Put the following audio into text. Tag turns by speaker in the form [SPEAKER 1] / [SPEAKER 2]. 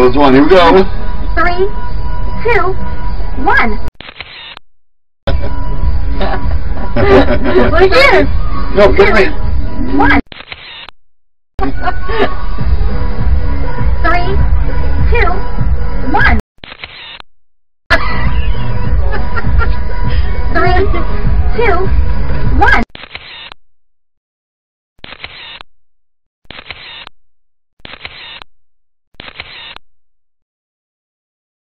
[SPEAKER 1] Close one. Here we go.
[SPEAKER 2] Three, two, one. Here.
[SPEAKER 1] No, get wait, wait. One. Three, two, one.
[SPEAKER 2] Three, two, one.